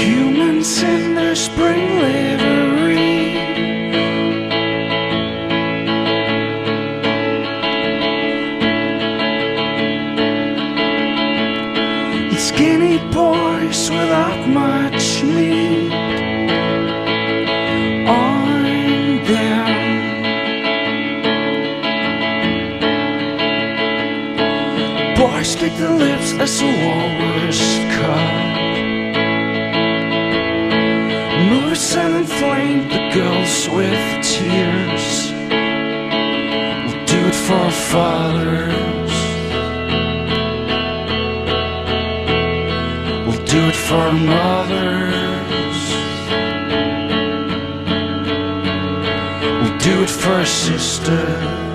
Humans in their spring livery. Skinny boys without much meat Boys lick the lips as the walrus cut. Moose and inflame the girls with tears. We'll do it for our fathers. We'll do it for our mothers. We'll do it for our sisters.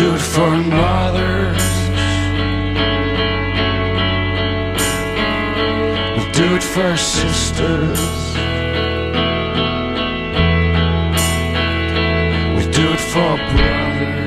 Do it for mothers. We'll do it for sisters. We do it for brothers.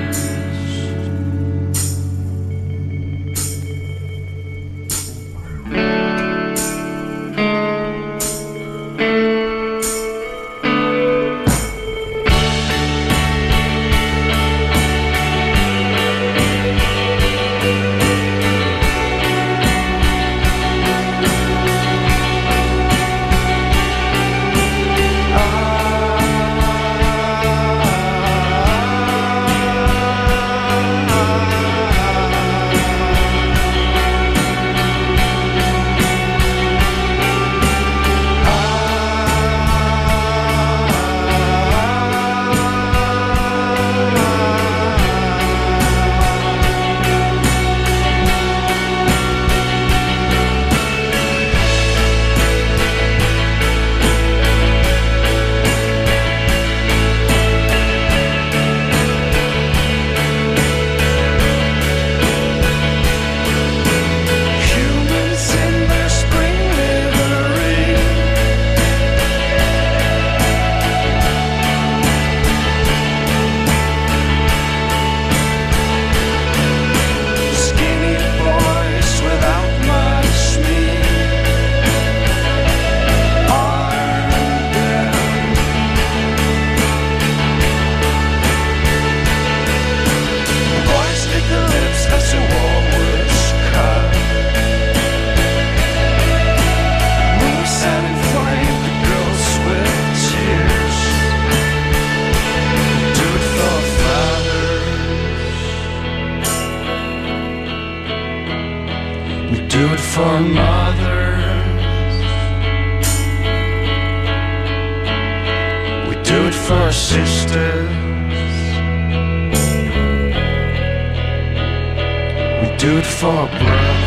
For mothers. We do it for sisters. We do it for brothers.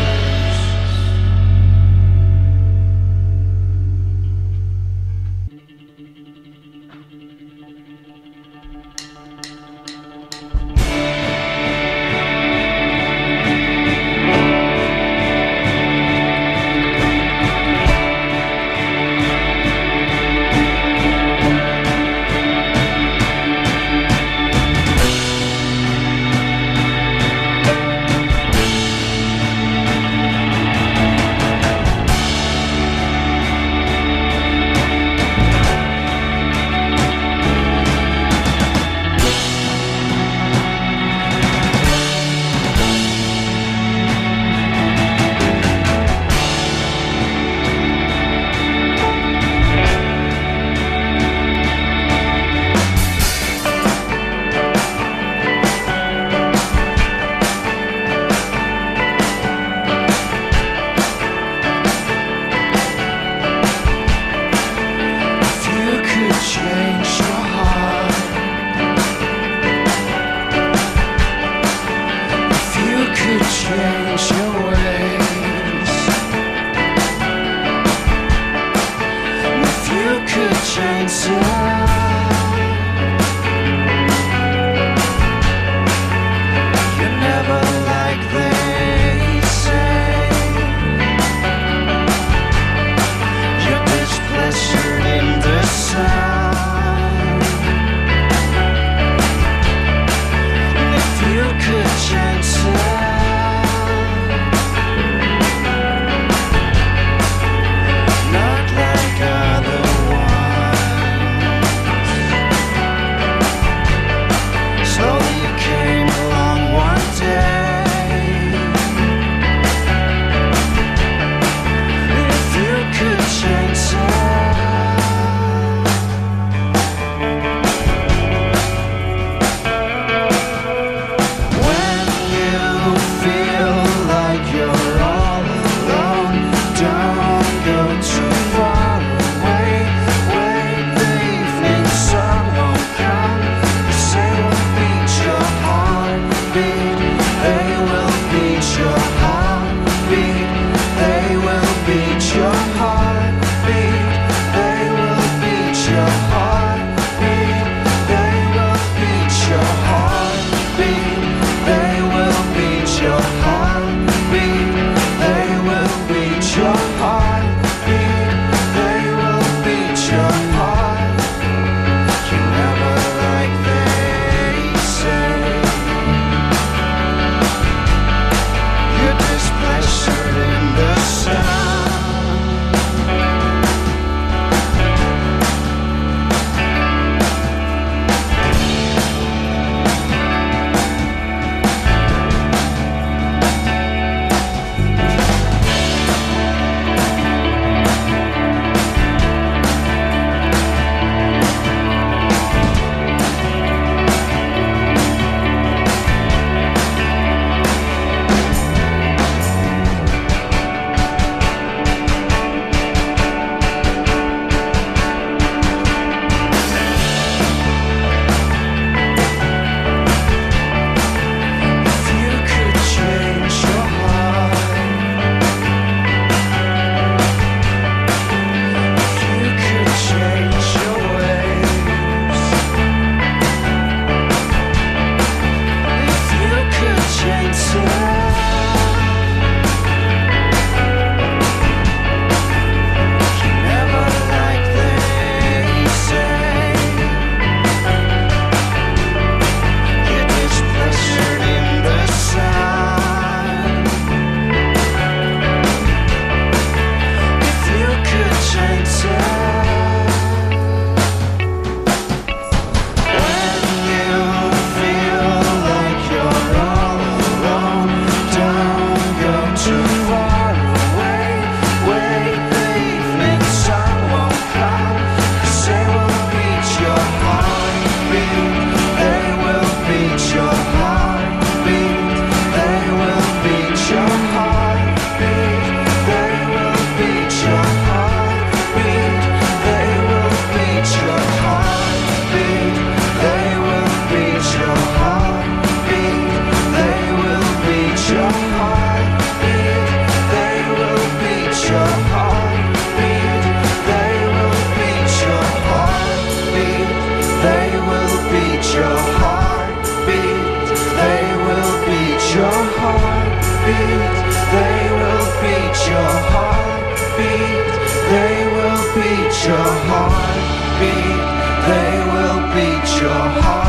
Your heartbeat. They will beat your heartbeat.